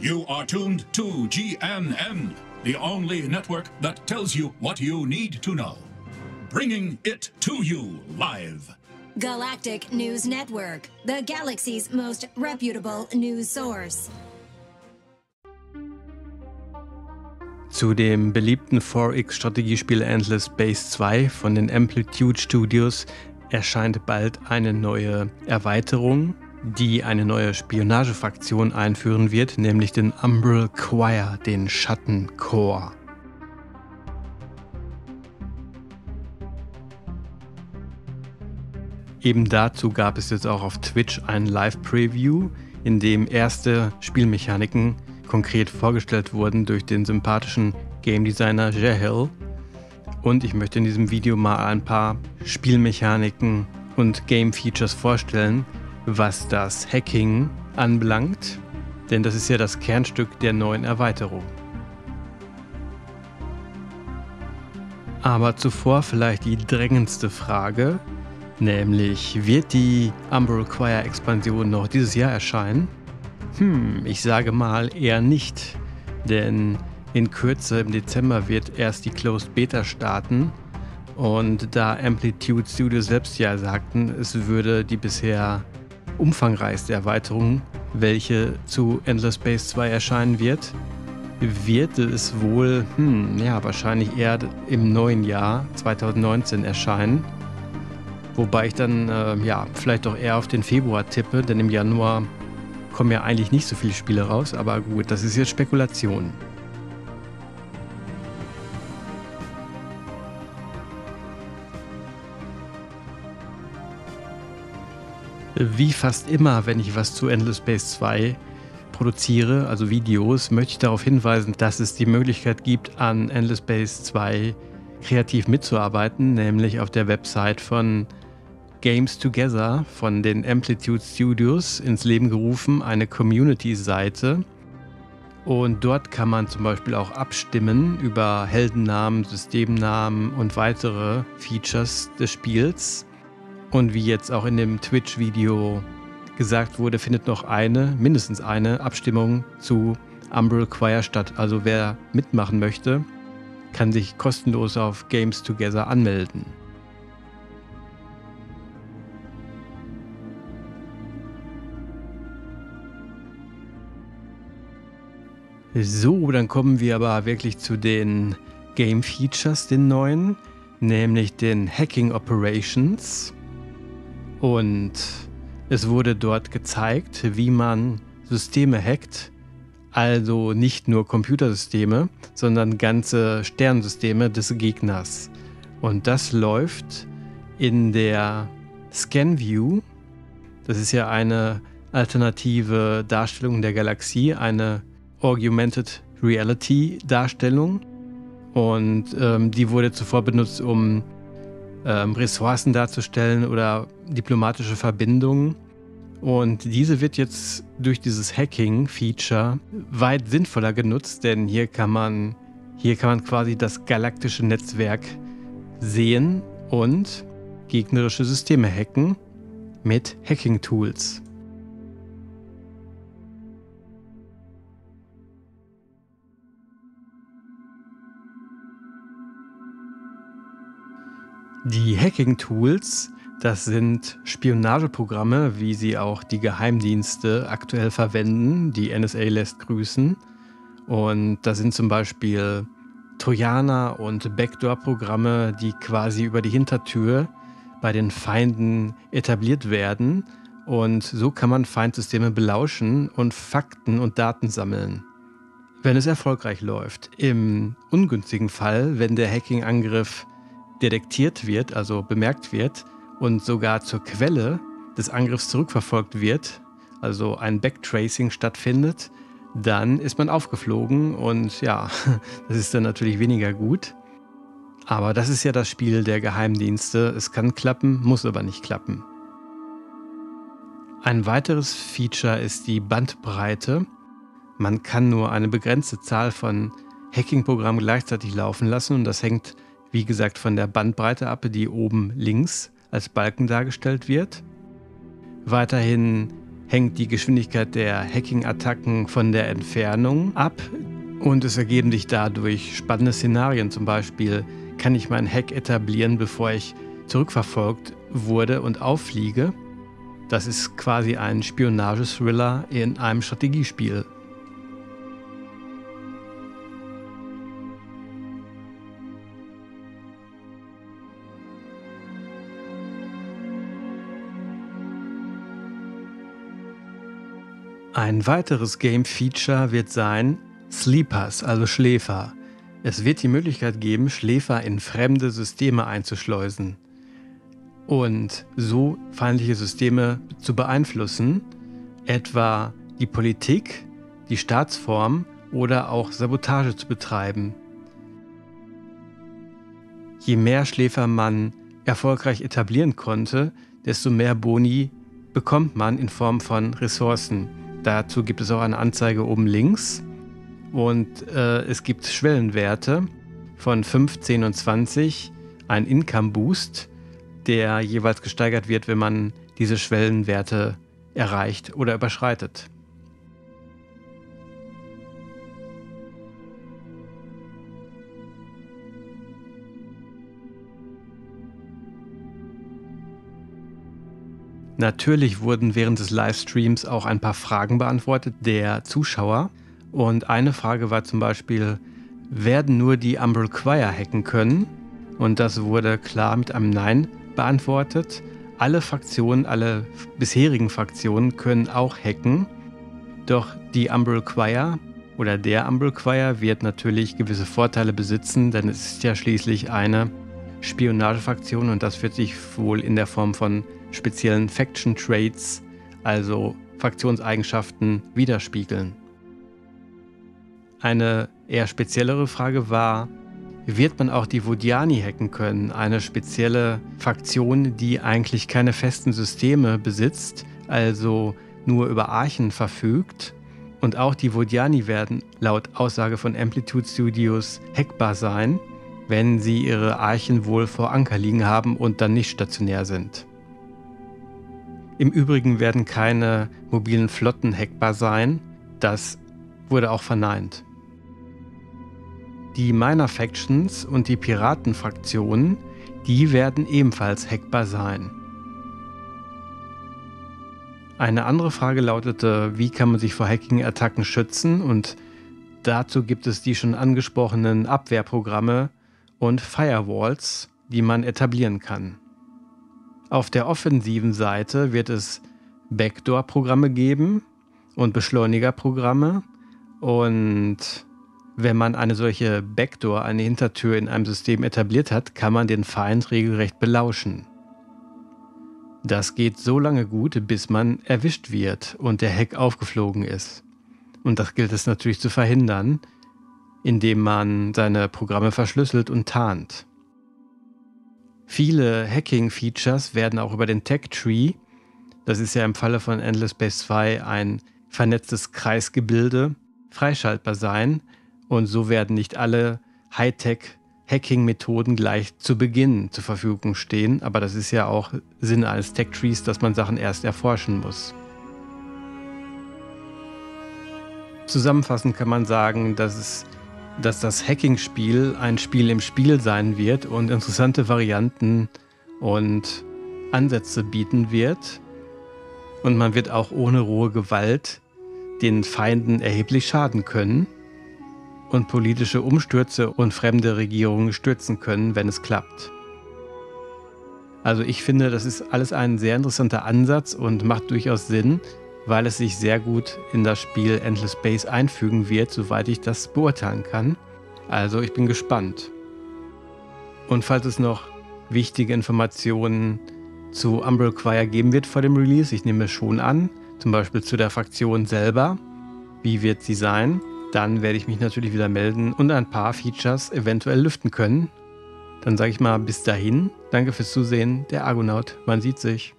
You are tuned to GNN, the only network that tells you what you need to know. Bringing it to you live. Galactic News Network, the galaxy's most reputable news source. Zu dem beliebten 4X-Strategiespiel Endless Space 2 von den Amplitude Studios erscheint bald eine neue Erweiterung, die eine neue Spionagefraktion einführen wird, nämlich den Umbral Choir, den Schattenchor. Eben dazu gab es jetzt auch auf Twitch ein Live-Preview, in dem erste Spielmechaniken konkret vorgestellt wurden durch den sympathischen Game Designer Jehel. Und ich möchte in diesem Video mal ein paar Spielmechaniken und Game Features vorstellen, was das Hacking anbelangt. Denn das ist ja das Kernstück der neuen Erweiterung. Aber zuvor vielleicht die drängendste Frage, Nämlich, wird die Umbral Choir Expansion noch dieses Jahr erscheinen? Hm, ich sage mal eher nicht, denn in Kürze im Dezember wird erst die Closed Beta starten und da Amplitude Studios selbst ja sagten, es würde die bisher umfangreichste Erweiterung, welche zu Endless Space 2 erscheinen wird, wird es wohl, hm, ja, wahrscheinlich eher im neuen Jahr 2019 erscheinen. Wobei ich dann äh, ja vielleicht doch eher auf den Februar tippe, denn im Januar kommen ja eigentlich nicht so viele Spiele raus. Aber gut, das ist jetzt Spekulation. Wie fast immer, wenn ich was zu Endless Space 2 produziere, also Videos, möchte ich darauf hinweisen, dass es die Möglichkeit gibt, an Endless Space 2 kreativ mitzuarbeiten, nämlich auf der Website von Games Together von den Amplitude Studios ins Leben gerufen, eine Community-Seite. Und dort kann man zum Beispiel auch abstimmen über Heldennamen, Systemnamen und weitere Features des Spiels. Und wie jetzt auch in dem Twitch-Video gesagt wurde, findet noch eine, mindestens eine Abstimmung zu Umbral Choir statt. Also wer mitmachen möchte, kann sich kostenlos auf Games Together anmelden. So, dann kommen wir aber wirklich zu den Game Features, den neuen, nämlich den Hacking Operations. Und es wurde dort gezeigt, wie man Systeme hackt, also nicht nur Computersysteme, sondern ganze Sternsysteme des Gegners. Und das läuft in der Scan View. Das ist ja eine alternative Darstellung der Galaxie, eine Augmented Reality Darstellung und ähm, die wurde zuvor benutzt, um ähm, Ressourcen darzustellen oder diplomatische Verbindungen. Und diese wird jetzt durch dieses Hacking-Feature weit sinnvoller genutzt, denn hier kann man hier kann man quasi das galaktische Netzwerk sehen und gegnerische Systeme hacken mit Hacking-Tools. Die Hacking-Tools, das sind Spionageprogramme, wie sie auch die Geheimdienste aktuell verwenden. Die NSA lässt grüßen. Und das sind zum Beispiel Trojaner und Backdoor-Programme, die quasi über die Hintertür bei den Feinden etabliert werden. Und so kann man Feindsysteme belauschen und Fakten und Daten sammeln. Wenn es erfolgreich läuft. Im ungünstigen Fall, wenn der Hacking-Angriff detektiert wird, also bemerkt wird und sogar zur Quelle des Angriffs zurückverfolgt wird, also ein Backtracing stattfindet, dann ist man aufgeflogen und ja, das ist dann natürlich weniger gut. Aber das ist ja das Spiel der Geheimdienste. Es kann klappen, muss aber nicht klappen. Ein weiteres Feature ist die Bandbreite. Man kann nur eine begrenzte Zahl von Hacking-Programmen gleichzeitig laufen lassen und das hängt wie gesagt von der Bandbreite ab, die oben links als Balken dargestellt wird. Weiterhin hängt die Geschwindigkeit der Hacking-Attacken von der Entfernung ab und es ergeben sich dadurch spannende Szenarien. Zum Beispiel kann ich meinen Hack etablieren, bevor ich zurückverfolgt wurde und auffliege. Das ist quasi ein Spionagethriller in einem Strategiespiel. Ein weiteres Game-Feature wird sein Sleepers, also Schläfer. Es wird die Möglichkeit geben, Schläfer in fremde Systeme einzuschleusen und so feindliche Systeme zu beeinflussen, etwa die Politik, die Staatsform oder auch Sabotage zu betreiben. Je mehr Schläfer man erfolgreich etablieren konnte, desto mehr Boni bekommt man in Form von Ressourcen. Dazu gibt es auch eine Anzeige oben links. Und äh, es gibt Schwellenwerte von 15 und 20, ein Income Boost, der jeweils gesteigert wird, wenn man diese Schwellenwerte erreicht oder überschreitet. Natürlich wurden während des Livestreams auch ein paar Fragen beantwortet der Zuschauer. Und eine Frage war zum Beispiel, werden nur die Umbral Choir hacken können? Und das wurde klar mit einem Nein beantwortet. Alle Fraktionen, alle bisherigen Fraktionen können auch hacken. Doch die Umbral Choir oder der Umbral Choir wird natürlich gewisse Vorteile besitzen, denn es ist ja schließlich eine Spionagefraktion und das wird sich wohl in der Form von speziellen Faction Traits, also Fraktionseigenschaften, widerspiegeln. Eine eher speziellere Frage war, wird man auch die Vodiani hacken können, eine spezielle Fraktion, die eigentlich keine festen Systeme besitzt, also nur über Archen verfügt. Und auch die Vodiani werden laut Aussage von Amplitude Studios hackbar sein, wenn sie ihre Archen wohl vor Anker liegen haben und dann nicht stationär sind. Im Übrigen werden keine mobilen Flotten hackbar sein. Das wurde auch verneint. Die Miner Factions und die Piratenfraktionen, die werden ebenfalls hackbar sein. Eine andere Frage lautete, wie kann man sich vor Hacking-Attacken schützen? Und dazu gibt es die schon angesprochenen Abwehrprogramme und Firewalls, die man etablieren kann. Auf der offensiven Seite wird es Backdoor-Programme geben und Beschleunigerprogramme. Und wenn man eine solche Backdoor, eine Hintertür in einem System etabliert hat, kann man den Feind regelrecht belauschen. Das geht so lange gut, bis man erwischt wird und der Hack aufgeflogen ist. Und das gilt es natürlich zu verhindern, indem man seine Programme verschlüsselt und tarnt. Viele Hacking-Features werden auch über den Tech-Tree, das ist ja im Falle von Endless Space 2 ein vernetztes Kreisgebilde, freischaltbar sein und so werden nicht alle Hightech-Hacking-Methoden gleich zu Beginn zur Verfügung stehen, aber das ist ja auch Sinn eines Tech-Trees, dass man Sachen erst erforschen muss. Zusammenfassend kann man sagen, dass es dass das Hacking-Spiel ein Spiel im Spiel sein wird und interessante Varianten und Ansätze bieten wird. Und man wird auch ohne rohe Gewalt den Feinden erheblich schaden können und politische Umstürze und fremde Regierungen stürzen können, wenn es klappt. Also ich finde, das ist alles ein sehr interessanter Ansatz und macht durchaus Sinn, weil es sich sehr gut in das Spiel Endless Space einfügen wird, soweit ich das beurteilen kann. Also ich bin gespannt. Und falls es noch wichtige Informationen zu Umbral Choir geben wird vor dem Release, ich nehme es schon an, zum Beispiel zu der Fraktion selber, wie wird sie sein, dann werde ich mich natürlich wieder melden und ein paar Features eventuell lüften können. Dann sage ich mal bis dahin, danke fürs Zusehen, der Argonaut, man sieht sich.